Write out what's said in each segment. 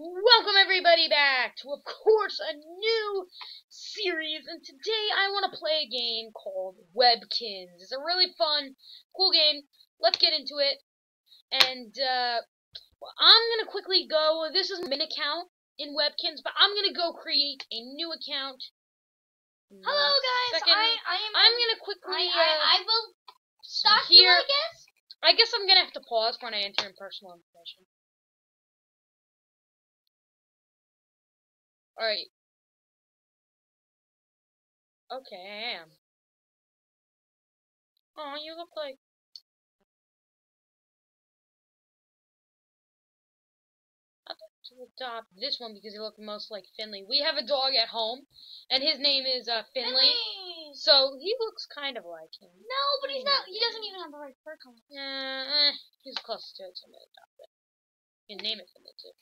Welcome everybody back to, of course, a new series, and today I want to play a game called Webkinz. It's a really fun, cool game. Let's get into it, and uh, I'm gonna quickly go. This is my account in Webkinz, but I'm gonna go create a new account. Hello guys, Second, I I am I'm gonna quickly. I, I, uh, I will stop here- you, I guess. I guess I'm gonna have to pause when I enter in personal information. Alright. Okay, I am. Oh, you look like. I'd like to adopt this one because he looked most like Finley. We have a dog at home, and his name is uh, Finley. So he looks kind of like him. No, but he's not. He doesn't even have the right fur color. Uh, eh, he's close to it, so I'm gonna adopt it. You can name it Finley too.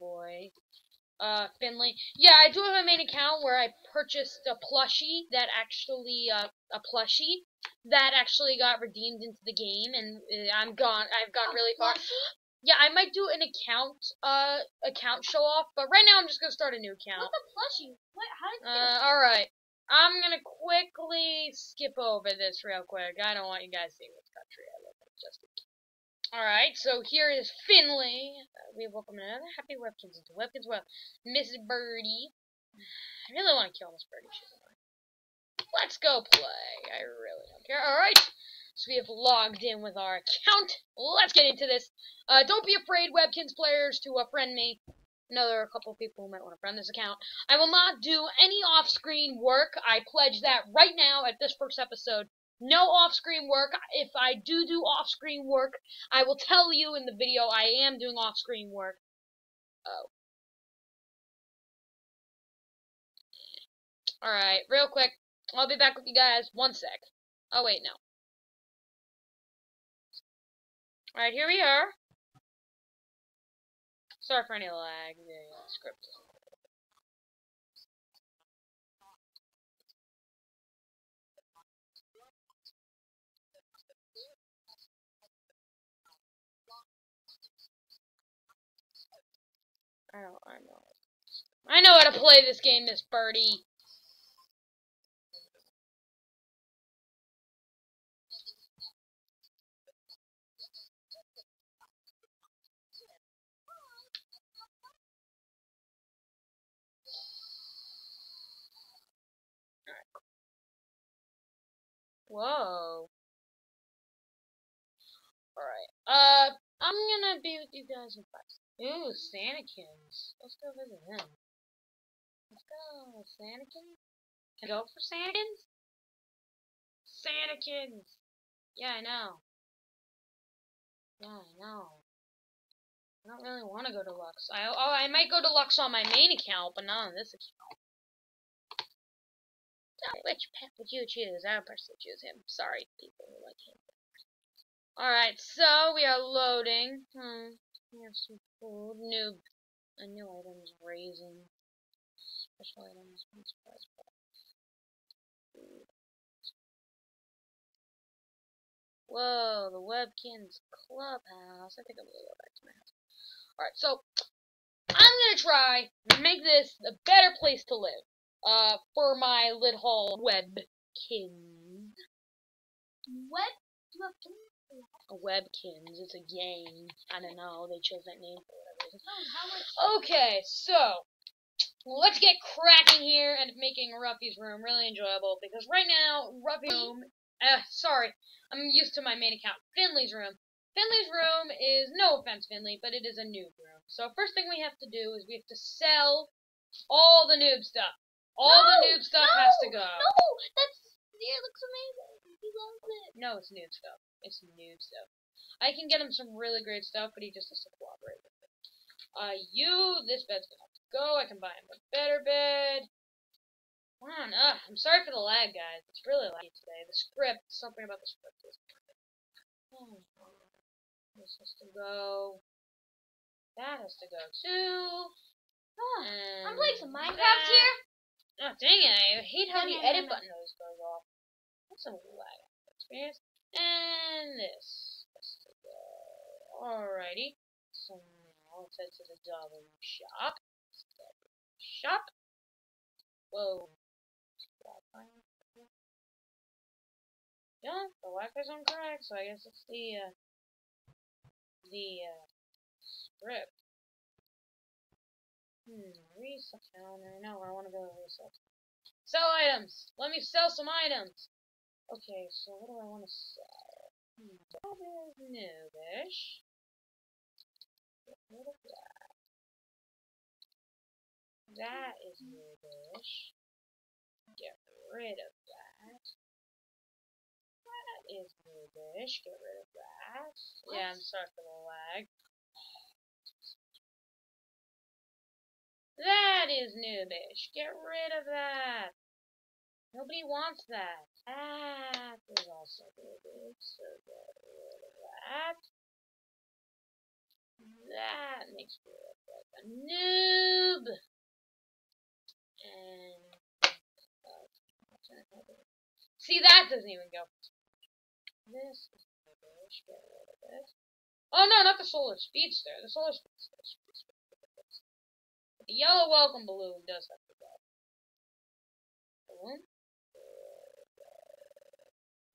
Boy. Uh, Finley. Yeah, I do have a main account where I purchased a plushie that actually, uh, a plushie that actually got redeemed into the game, and uh, I'm gone. I've gone really far. Yeah, I might do an account, uh, account show off, but right now I'm just gonna start a new account. What's a plushie? What? How did Uh, alright. I'm gonna quickly skip over this real quick. I don't want you guys seeing this country I live in, just. Alright, so here is Finley. Uh, we welcome another happy Webkinz into Webkinz Well. Miss Birdie. I really want to kill Miss Birdie. She's. Let's go play. I really don't care. Alright. So we have logged in with our account. Let's get into this. Uh, don't be afraid, Webkinz players, to uh, friend me. I know there are a couple people who might want to friend this account. I will not do any off-screen work. I pledge that right now at this first episode. No off-screen work. If I do do off-screen work, I will tell you in the video I am doing off-screen work. Oh. Alright, real quick. I'll be back with you guys. One sec. Oh, wait, no. Alright, here we are. Sorry for any lag. The script I don't. I know. I know how to play this game, Miss Birdie. Whoa. Alright. Uh, I'm gonna be with you guys in five. Ooh, Santakins. Let's go visit him. Let's go, Santakins. Can I go for Santakins? Santakins! Yeah, I know. Yeah, I know. I don't really want to go to Lux. I oh, I might go to Lux on my main account, but not on this account. Me, which pet would you choose? I would personally choose him. Sorry, people who like him. Alright, so we are loading. Hmm. We have some food. New, a new items, raisin. Special items, surprise. Whoa, the Webkinz Clubhouse. I think I'm gonna go back to my house. Alright, so I'm gonna try make this a better place to live. Uh, for my little Webkinz. Have to. A Webkinz. It's a game. I don't know. They chose that name for whatever reason. Okay, so let's get cracking here and making Ruffy's room really enjoyable because right now Ruffy's room. Uh, sorry, I'm used to my main account. Finley's room. Finley's room is no offense, Finley, but it is a noob room. So first thing we have to do is we have to sell all the noob stuff. All the noob stuff no, has to go. No, that's. It looks amazing. He loves it. No, it's noob stuff. It's new stuff. I can get him some really great stuff, but he just has to cooperate with it. Uh, you, this bed's gonna have to go. I can buy him a better bed. Come on, ugh, I'm sorry for the lag, guys. It's really laggy today. The script, something about the script is. Oh, this has to go. That has to go too. Oh, And I'm playing some Minecraft that- here. Oh, dang it. I hate how No, the no, edit no. button always goes off. That's some lag experience. And this. Alrighty. So now let's head to the double shop. Shop. Whoa. Yeah, the Wi-Fi's on correct, so I guess it's the uh, the uh, script. Hmm, reset counter. No, I want to go to reset. Sell items! Let me sell some items! Okay, so what do I want to? Hmm, that is noobish. Get rid of that. That is noobish. Get rid of that. That is noobish. Get rid of that. Yeah, I'm sorry for the lag. That is noobish. Get rid of that. Nobody wants that. That is also noobish, so get rid of that. That makes me look like a noob. And see, that doesn't even go. This is noobish. Get rid of this. Oh no, not the solar speedster. The solar speedster. The yellow welcome balloon does have to go. Balloon?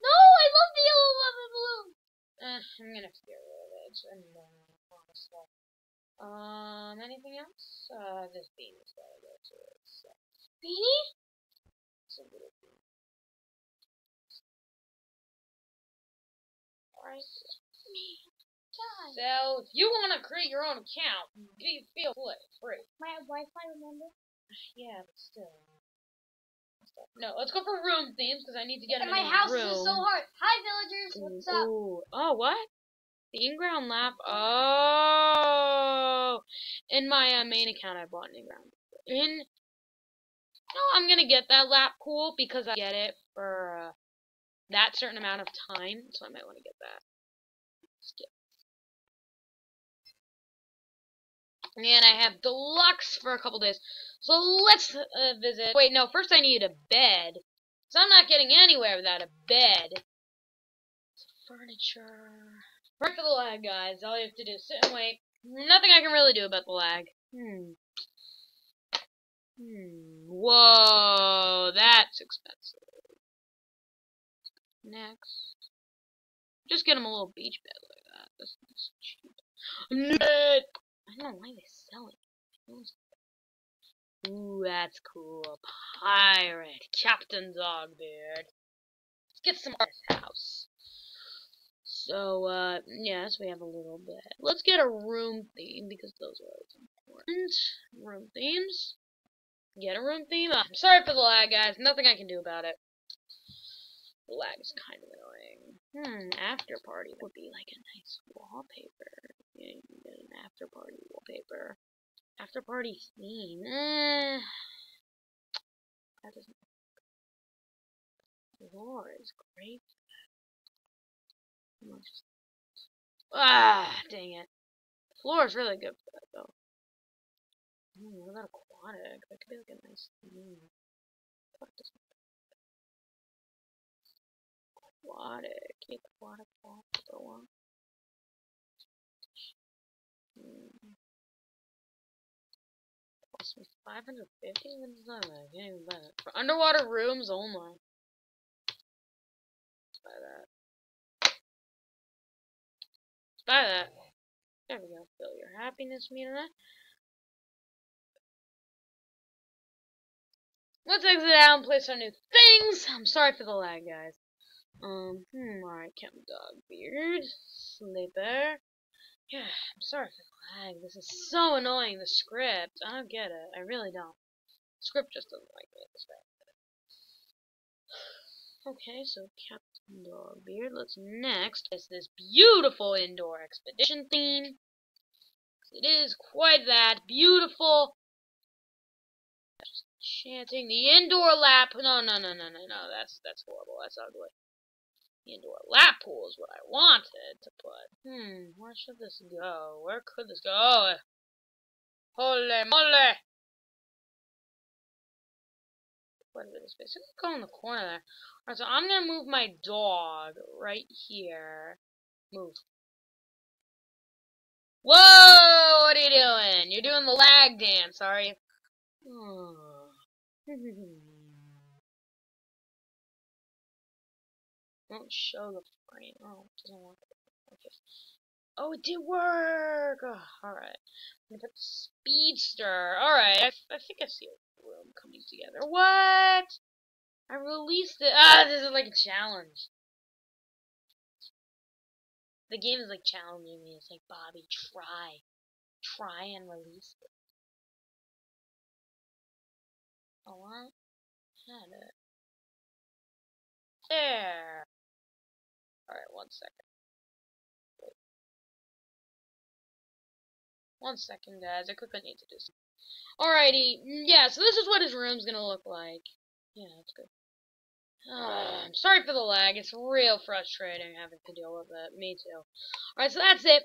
No, I love the yellow welcome balloon. Uh, I'm gonna have to get rid of it. Annoying, honestly. Um, anything else? Uh, this bean is gotta go to it. So. Beanie? It's a little bean. Alright. Me. So, if you want to create your own account, feel free. My Wi-Fi, remember? Yeah, but still. No, let's go for room themes because I need to get And them my in house room. is so hard. Hi, villagers. What's up? Ooh. Oh, what? The in-ground lap. Oh, in my uh, main account, I bought an in-ground. In. No, I'm gonna get that lap pool because I get it for uh, that certain amount of time, so I might want to get that. And I have deluxe for a couple days. So let's uh, visit. Wait, no, first I need a bed. So I'm not getting anywhere without a bed. Furniture. Right for the lag, guys. All you have to do is sit and wait. Nothing I can really do about the lag. Hmm. Hmm. Whoa, that's expensive. Next. Just get him a little beach bed like that. That's, cheap. Net! Don't. Ooh, that's cool. Pirate. Captain Dogbeard. Let's get some art house. So, uh, yes, we have a little bit. Let's get a room theme, because those are always important. Room themes. Get a room theme. Uh, I'm sorry for the lag, guys. Nothing I can do about it. The lag is kind of annoying. Hmm, after party. Would be like a nice wallpaper. After party wallpaper. After party theme. Eh. That doesn't. Lore is great. Ah, dang it. Floor is really good for that, though. Hmm, what about aquatic? That could be like a nice theme. Aquatic. Aquatic wallpaper one. Cost me 550? What is that? Can't even buy it. For underwater rooms only. Let's buy that. Let's buy that. There we go. Feel your happiness, Mina. Let's exit out and place our new things. I'm sorry for the lag, guys. Um, hmm, alright, Captain Dog Beard. Sleeper. Yeah, I'm sorry for the lag. This is so annoying, the script. I don't get it. I really don't. The script just doesn't like me this way. Okay, so Captain Dogbeard. Let's next is this beautiful indoor expedition theme. It is quite that beautiful. Just chanting the indoor lap. No, no, no, no, no, no. That's that's horrible. That's ugly. The a lap pool is what I wanted to put. Hmm, where should this go? Where could this go? Holy moly! a bit of space. Let's go in the corner there. Alright, so I'm gonna move my dog right here. Move. Whoa! What are you doing? You're doing the lag dance, are you? Won't show the frame. Oh, it doesn't work. Okay. Oh, it did work! Oh, alright. I'm gonna put the speedster. Alright, I, I think I see a room coming together. What? I released it. Ah, this is like a challenge. The game is like challenging me. It's like, Bobby, try. Try and release it. Oh, I had it. There. One second. One second, guys. I quickly need to do something. Alrighty. Mm, yeah, so this is what his room's gonna look like. Yeah, that's good. I'm sorry for the lag. It's real frustrating having to deal with it. Me too. Alright, so that's it.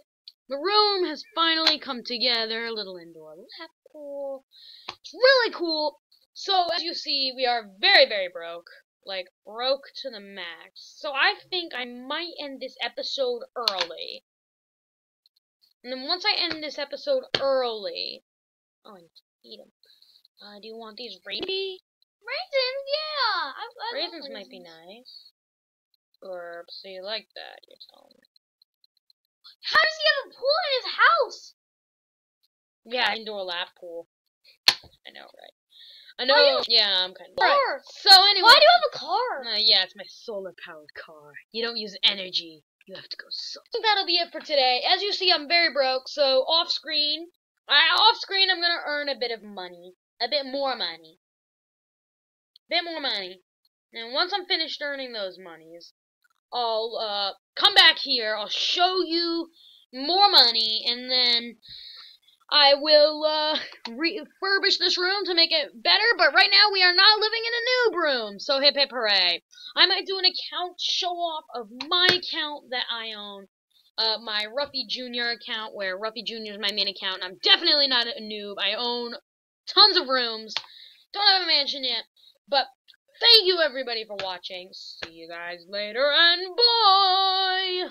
The room has finally come together. A little indoor lap pool. It's really cool. So, as you see, we are very, very broke. Like, broke to the max. So I think I might end this episode early. And then once I end this episode early... Oh, I need to eat them. Uh, do you want these raisins? Raisins, yeah. I, I Raisins love might be nice. Or, so you like that, you're telling me. How does he have a pool in his house? Yeah, indoor lap pool. I know, right? I know. You- yeah, I'm kind of. Car. So anyway. Why do you have a car? Uh, yeah, it's my solar powered car. You don't use energy. You have to go think that'll be it for today. As you see, I'm very broke, so off screen, I off screen, I'm gonna earn a bit of money, a bit more money, a bit more money. And once I'm finished earning those monies, I'll uh come back here. I'll show you more money, and then I will uh refurbish this room to make it better. But right now, we are not living in a noob room, so hip hip hooray! I might do an account show off of my account that I own. Uh, my Ruffy Jr. account, where Ruffy Jr. is my main account, and I'm definitely not a noob. I own tons of rooms. Don't have a mansion yet, but thank you everybody for watching. See you guys later, and bye!